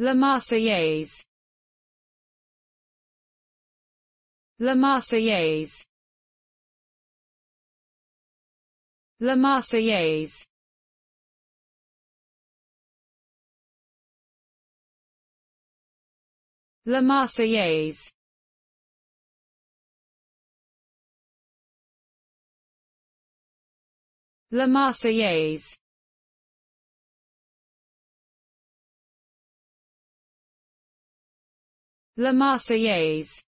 La Marseillaise. La Marseillaise. La Marseillaise. La Marseillaise. La Marseillaise La Marseillaise